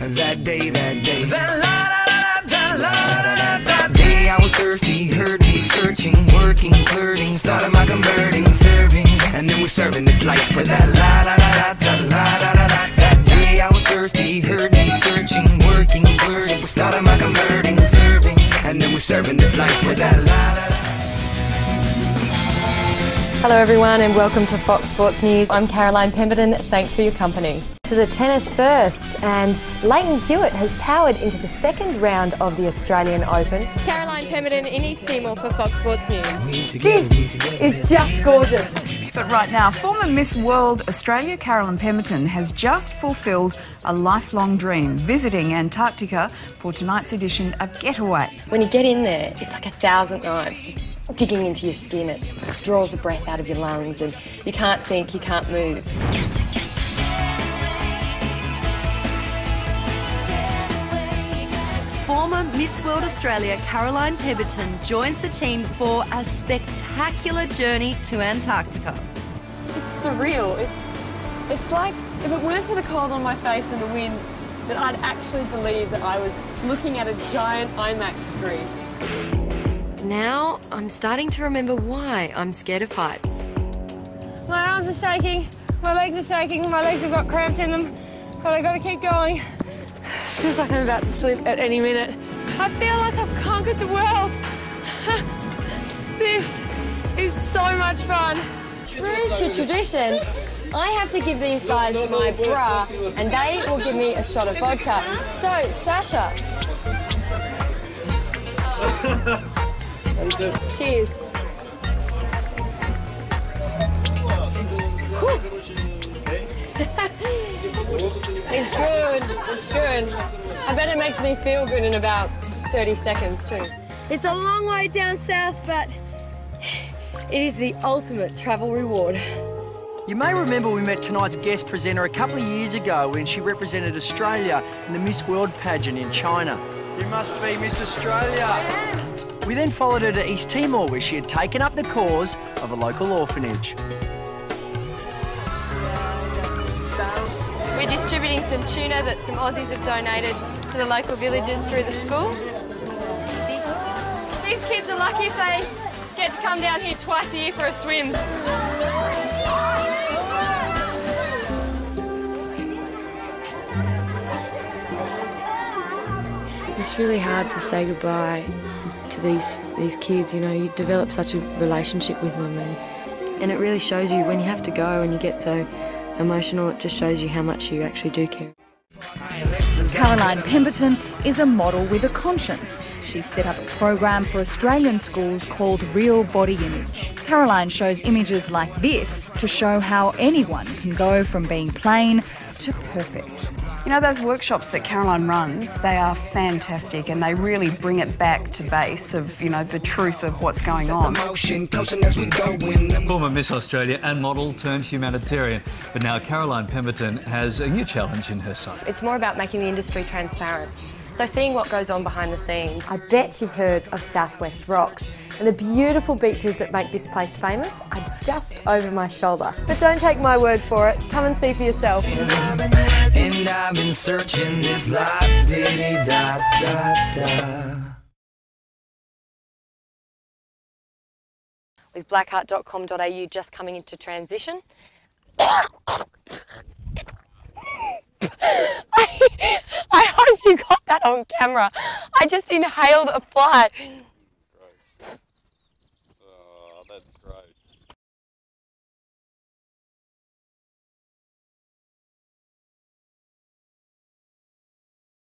That day, that day. That la da da da la da da da. That day I was thirsty, heard me searching, working, flirting, started my converting, serving, and then we're serving this life for that la da da da la da da da. That day I was thirsty, heard me searching, working, flirting, started my converting, serving, and then we're serving this life for that la da da. Hello, everyone, and welcome to Fox Sports News. I'm Caroline Pemberton. Thanks for your company. To the tennis first, and Lleyton Hewitt has powered into the second round of the Australian Open. Caroline Pemberton in East Timor for Fox Sports News. This is just gorgeous. But right now, former Miss World Australia Carolyn Pemberton has just fulfilled a lifelong dream, visiting Antarctica for tonight's edition of Getaway. When you get in there, it's like a thousand knives just digging into your skin. It draws the breath out of your lungs, and you can't think, you can't move. Former Miss World Australia Caroline Pemberton joins the team for a spectacular journey to Antarctica. It's surreal. It, it's like if it weren't for the cold on my face and the wind, that I'd actually believe that I was looking at a giant IMAX screen. Now I'm starting to remember why I'm scared of heights. My arms are shaking, my legs are shaking, my legs have got cramps in them, but I gotta keep going. Feels like I'm about to slip at any minute. I feel like I've conquered the world. this is so much fun. True to tradition, I have to give these guys my bra and they will give me a shot of vodka. So, Sasha. Cheers. It's good. It's good. I bet it makes me feel good in about 30 seconds too. It's a long way down south, but it is the ultimate travel reward. You may remember we met tonight's guest presenter a couple of years ago when she represented Australia in the Miss World pageant in China. You must be Miss Australia. We then followed her to East Timor where she had taken up the cause of a local orphanage. We're distributing some tuna that some Aussies have donated to the local villagers through the school. These kids are lucky if they get to come down here twice a year for a swim. It's really hard to say goodbye these these kids. You know, you develop such a relationship with them, and and it really shows you when you have to go and you get so emotional. It just shows you how much you actually do care. Caroline Pemberton is a model with a conscience. She set up a program for Australian schools called Real Body Image. Caroline shows images like this to show how anyone can go from being plain to perfect. You know, those workshops that Caroline runs, they are fantastic and they really bring it back to base of, you know, the truth of what's going on. Motion, we go. Former Miss Australia and model turned humanitarian. But now Caroline Pemberton has a new challenge in her sight. It's more about making the industry transparent. So seeing what goes on behind the scenes. I bet you've heard of Southwest Rocks. And the beautiful beaches that make this place famous are just over my shoulder. But don't take my word for it. Come and see for yourself. Been searching this life, diddy da da da. With blackheart.com.au just coming into transition. I, I hope you got that on camera. I just inhaled a fly.